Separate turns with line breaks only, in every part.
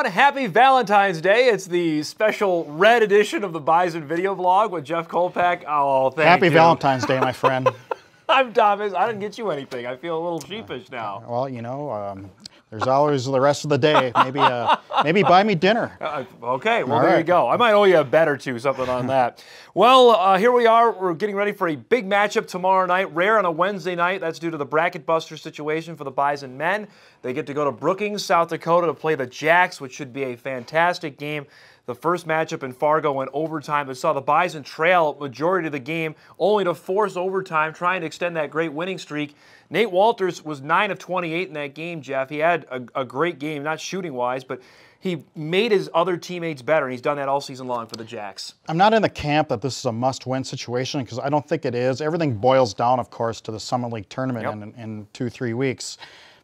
everyone. Happy Valentine's Day. It's the special red edition of the Bison video vlog with Jeff Kolpack. Oh, thank
Happy
you.
Valentine's Day, my friend.
I'm Thomas. I didn't get you anything. I feel a little sheepish now.
well, you know, um, there's always the rest of the day. Maybe, uh, maybe buy me dinner.
Uh, okay, well,
All
there you go. I might owe you a bet or two, something on that. Well, uh, here we are. We're getting ready for a big matchup tomorrow night. Rare on a Wednesday night. That's due to the bracket buster situation for the Bison men. They get to go to Brookings, South Dakota to play the Jacks, which should be a fantastic game. The first matchup in Fargo went overtime. They saw the Bison trail majority of the game, only to force overtime, trying to extend that great winning streak. Nate Walters was 9 of 28 in that game, Jeff. He had a, a great game, not shooting wise, but he made his other teammates better, and he's done that all season long for the Jacks.
I'm not in the camp that this is a must-win situation because I don't think it is. Everything boils down, of course, to the Summit League tournament
Yep.
in, in two, three weeks.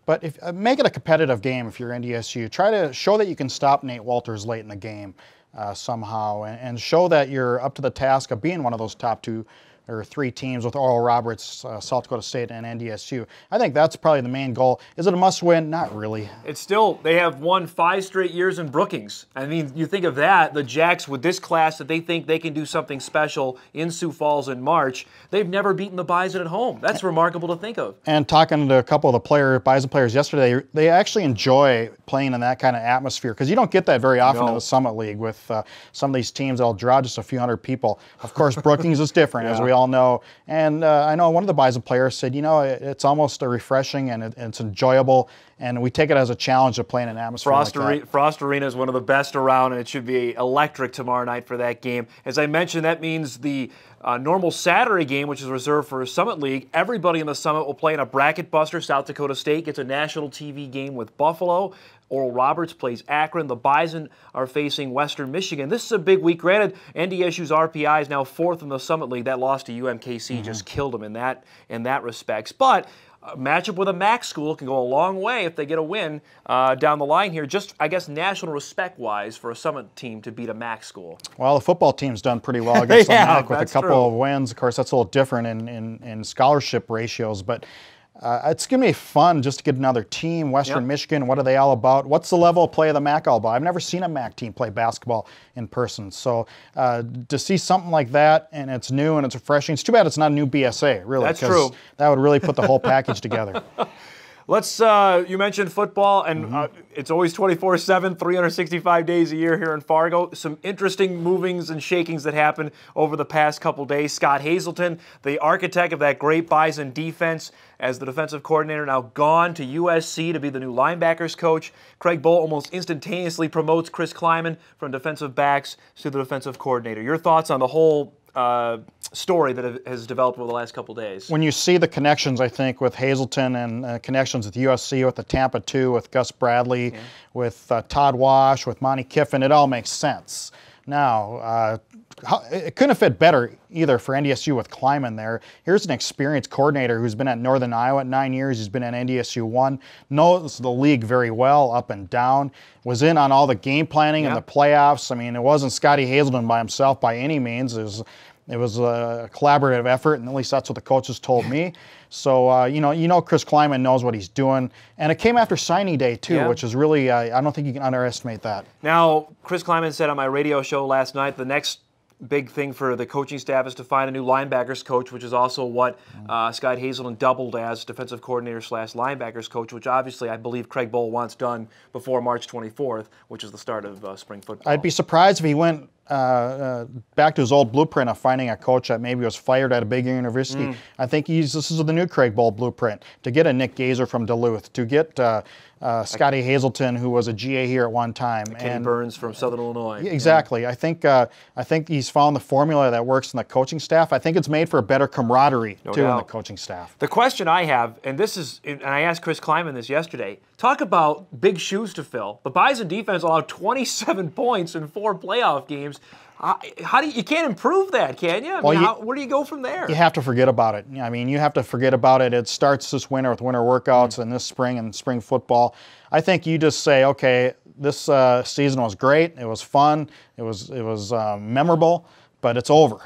But if uh, make it a competitive game if you're NDSU. Try to show that you can stop Nate Walters late in the game uh, somehow, and, and show that you're up to the task of being one of those top two or three teams with Oral Roberts, uh, South Dakota State, and NDSU. I think that's probably the main goal. Is it a must-win? Not really.
It's still, they have won five straight years in Brookings. I mean, you think of that, the Jacks with this class that they think they can do something special in Sioux Falls in March, they've never beaten the Bison at home. That's remarkable to think of.
And talking to a couple of the player Bison players yesterday, they actually enjoy playing in that kind of atmosphere because you don't get that very often
No.
in the Summit League with uh, some of these teams that'll draw just a few hundred people. Of course, Brookings is different, as
Yeah.
we all know. And uh, I know one of the Bison players said, you know, it, it's almost a refreshing and it, it's enjoyable, and we take it as a challenge to play in an atmosphere
Frost,
like
Are- Frost Arena is one of the best around, and it should be electric tomorrow night for that game. As I mentioned, that means the uh, normal Saturday game, which is reserved for Summit League, everybody in the Summit will play in a bracket buster. South Dakota State gets a national TV game with Buffalo. Oral Roberts plays Akron. The Bison are facing Western Michigan. This is a big week. Granted, NDSU's RPI is now fourth in the Summit League. That loss to UMKC just killed them in that in that respects. But a matchup with a MAC school can go a long way if they get a win uh, down the line here. Just, I guess, national respect wise for a Summit team to beat a MAC school.
Well, the football team's done pretty well against
Yeah,
the MAC with a couple
true.
of wins. Of course, that's a little different in, in, in scholarship ratios, but uh, it's going to be fun just to get another team. Western
Yep.
Michigan, what are they all about? What's the level of play of the MAC all about? I've never seen a MAC team play basketball in person. So uh, to see something like that and it's new and it's refreshing, it's too bad it's not a new BSA, really.
That's true.
That would really put the whole package together.
Let's, uh, you mentioned football, and
Mm-hmm.
uh, it's always 24 7, 365 days a year here in Fargo. Some interesting movings and shakings that happened over the past couple days. Scott Hazelton, the architect of that great Bison defense, as the defensive coordinator, now gone to USC to be the new linebackers coach. Craig Bohl almost instantaneously promotes Chris Klieman from defensive backs to the defensive coordinator. Your thoughts on the whole uh, story that has developed over the last couple days?
when you see the connections, I think, with Hazelton and uh, connections with USC, with the Tampa 2, with Gus Bradley, with uh, Todd Wash, with Monte Kiffin, it all makes sense. Now, uh, it couldn't have fit better either for NDSU with Klieman there. Here's an experienced coordinator who's been at Northern Iowa at nine years. He's been at NDSU one, knows the league very well, up and down. Was in on all the game planning
Yeah.
and the playoffs. I mean, it wasn't Scotty Hazelton by himself by any means. It was it was a collaborative effort, and at least that's what the coaches told me. So uh, you know, you know, Chris Klieman knows what he's doing, and it came after signing day too,
Yeah.
which is really uh, I don't think you can underestimate that.
Now, Chris Klieman said on my radio show last night the next big thing for the coaching staff is to find a new linebackers coach, which is also what uh, Scott Hazelton doubled as defensive coordinator slash linebackers coach, which obviously I believe Craig Bohl wants done before March 24th, which is the start of uh, spring football.
I'd be surprised if he went uh, uh, back to his old blueprint of finding a coach that maybe was fired at a big university. I think he's this is the new Craig Bohl blueprint to get a Nick Goeser from Duluth, to get uh, uh, Scotty Hazelton, who was a GA here at one time,
Kenny
and
Burns from Southern Illinois.
Yeah, Exactly. I think uh, I think he's found the formula that works in the coaching staff. I think it's made for a better camaraderie too in the coaching staff.
The question I have, and this is, and I asked Chris Klieman this yesterday. Talk about big shoes to fill. The Bison defense allowed 27 points in four playoff games. How, how do you, you can't improve that, can you? I mean,
Well, you-
how, where do you go from there?
You have to forget about it. I mean, you have to forget about it. It starts this winter with winter workouts and this spring and spring football. I think you just say, okay, this uh, season was great. It was fun. It was it was uh, memorable, but it's over.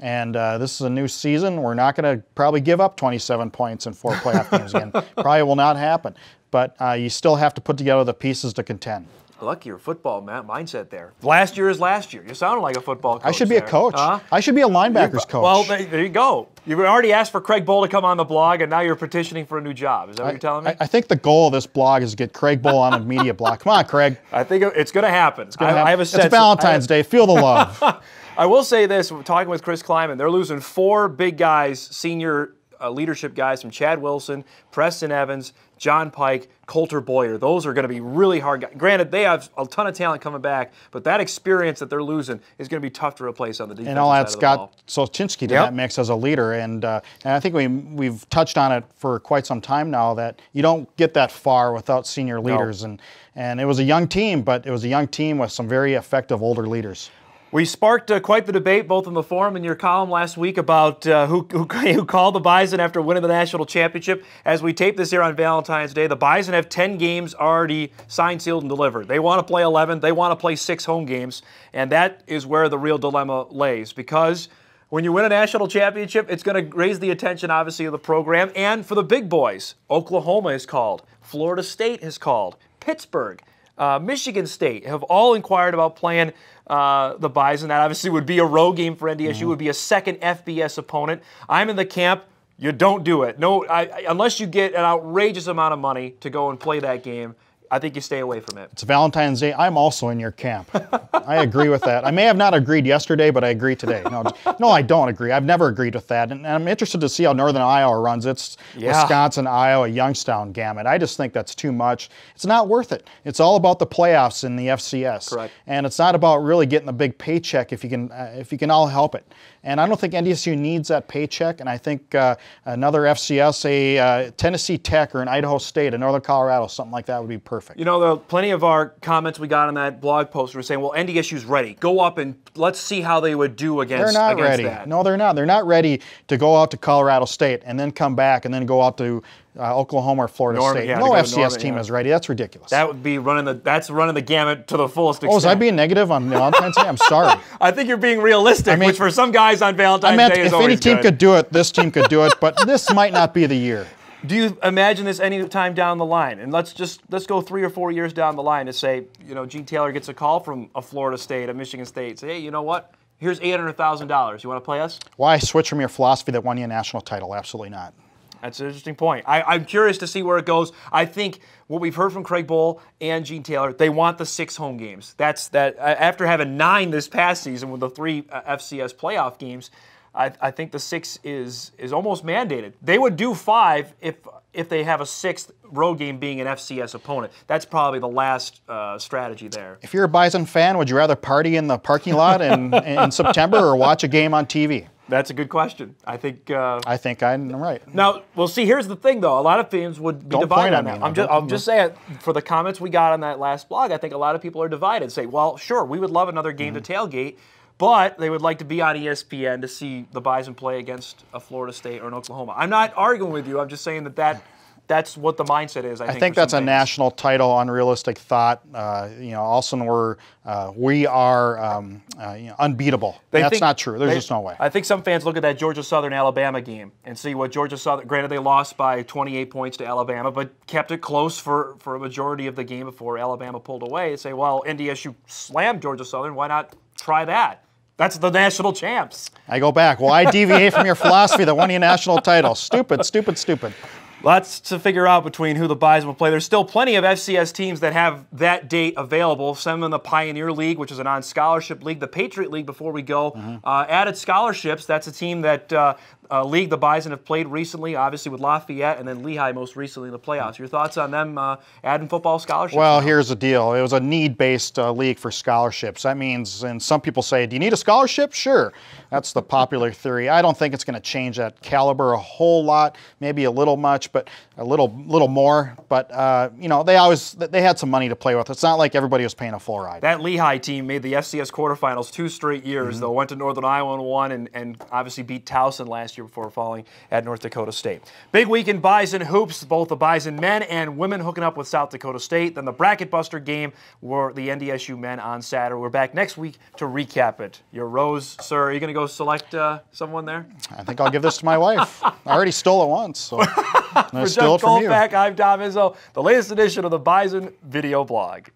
And uh, this is a new season. We're not going to probably give up 27 points in four playoff games again. Probably will not happen. But uh, you still have to put together the pieces to contend.
Look, your football ma- mindset there. Last year is last year. You sounded like a football coach.
I should be a
there.
coach.
Huh?
I should be a linebackers coach.
Well, there there you go. You've already asked for Craig Bohl to come on the blog, and now you're petitioning for a new job. Is that what you're telling me?
I, I think the goal of this blog is to get Craig Bohl on the media blog. Come on, Craig.
I think it's going to happen. I, I have a
it's
sense.
Valentine's Day. Feel the love.
I, I will say this: we're talking with Chris Klieman. They're losing four big guys, senior uh, leadership guys from Chad Wilson, Preston Evans, John Pike, Coulter Boyer. Those are going to be really hard. Guys. Granted, they have a ton of talent coming back, but that experience that they're losing is going to be tough to replace on the defense.
and all
side
that's
of the ball.
got Solchinski to
Yep.
that mix as a leader, and uh, and I think we we've touched on it for quite some time now that you don't get that far without senior leaders, and and it was a young team, but it was a young team with some very effective older leaders.
We sparked uh, quite the debate, both in the forum and your column last week, about uh, who, who, who called the Bison after winning the national championship. As we tape this here on Valentine's Day, the Bison have 10 games already signed, sealed, and delivered. They want to play 11, they want to play six home games, and that is where the real dilemma lays because. When you win a national championship, it's going to raise the attention, obviously, of the program. And for the big boys, Oklahoma is called, Florida State has called, Pittsburgh, uh, Michigan State have all inquired about playing uh, the Bison. That obviously would be a road game for NDSU. Would be a second FBS opponent. I'm in the camp. You don't do it. No, I- unless you get an outrageous amount of money to go and play that game. I think you stay away from it.
It's Valentine's Day. I'm also in your camp. I agree with that. I may have not agreed yesterday, but I agree today. No, no, I don't agree. I've never agreed with that, and, I'm interested to see how Northern Iowa runs its
Yeah.
Wisconsin, Iowa, Youngstown gamut. I just think that's too much. It's not worth it. It's all about the playoffs in the FCS,
Correct.
and it's not about really getting a big paycheck if you can uh, if you can all help it. And I don't think NDSU needs that paycheck. And I think uh, another FCS, a uh, Tennessee Tech or an Idaho State, a Northern Colorado, something like that would be perfect.
You know, the, plenty of our comments we got on that blog post were saying, "Well, NDSU's ready. Go up and let's see how they would do against."
They're not
against
ready.
That.
No, they're not. They're not ready to go out to Colorado State and then come back and then go out to uh, Oklahoma or Florida
Norman-
State.
yeah,
no FCS
Norman,
team
yeah.
is ready. That's ridiculous.
That would be running the. That's running the gamut to the fullest extent.
oh, was I being negative on Valentine's Day? I'm sorry.
I think you're being realistic,
mean-
which for some guys on Valentine's
I meant
Day is
if any team
good.
could do it, this team could do it, but this might not be the year.
Do you imagine this any time down the line? And let's just let's go three or four years down the line to say, you know, Gene Taylor gets a call from a Florida State, a Michigan State, say, hey, you know what? Here's eight hundred thousand dollars. You want to play us?
Why switch from your philosophy that won you a national title? Absolutely not.
That's an interesting point. I, I'm curious to see where it goes. I think what we've heard from Craig Bohl and Gene Taylor, they want the six home games. That's that. uh, After having nine this past season with the three uh, FCS playoff games, I, I think the six is is almost mandated. They would do five if if they have a sixth road game being an FCS opponent. That's probably the last uh, strategy there.
If you're a Bison fan, would you rather party in the parking lot in, in September or watch a game on TV?
That's a good question. I think. Uh,
I think I'm right.
Now, well, see, here's the thing, though. A lot of fans would be
Don't
divided
point
on that. I'm just, I'm just saying, for the comments we got on that last blog, I think a lot of people are divided. Say, well, sure, we would love another game
Mm-hmm.
to tailgate, but they would like to be on ESPN to see the Bison play against a Florida State or an Oklahoma. I'm not arguing with you. I'm just saying that, that that's what the mindset is. I,
I
think,
think that's a national title, unrealistic thought. Uh, you know, also we're uh, we are um, uh, you know, unbeatable.
They
that's
think-
not true. There's
they-
just no way.
I think some fans look at that Georgia Southern Alabama game and see what Georgia Southern. Granted, they lost by 28 points to Alabama, but kept it close for, for a majority of the game before Alabama pulled away. And say, well, NDSU slammed Georgia Southern. Why not try that? That's the national champs.
I go back. Well, I deviate from your philosophy that won you a national title. Stupid, stupid, stupid.
Lots to figure out between who the Bison will play. There's still plenty of FCS teams that have that date available. Some in the Pioneer League, which is a non-scholarship league. The Patriot League, before we go, uh, added scholarships. That's a team that uh, uh, league the Bison have played recently, obviously with Lafayette, and then Lehigh most recently in the playoffs. Your thoughts on them uh, adding football scholarships?
Well,
now?
here's the deal. It was a need-based uh, league for scholarships. That means, and some people say, do you need a scholarship? Sure. That's the popular theory. I don't think it's going to change that caliber a whole lot. Maybe a little much, but a little, little more. But uh, you know, they always they had some money to play with. It's not like everybody was paying a full ride.
That Lehigh team made the FCS quarterfinals two straight years,
Mm-hmm.
though. Went to Northern Iowa and won, and, and obviously beat Towson last year before falling at North Dakota State. Big week in Bison hoops, both the Bison men and women hooking up with South Dakota State. Then the bracket buster game were the NDSU men on Saturday. We're back next week to recap it. Your Rose, sir, are you going to go select uh, someone there?
I think I'll give this to my wife. I already stole it once, so
For Jeff. Kolpack, I'm Dom Izzo, the latest edition of the Bison video blog.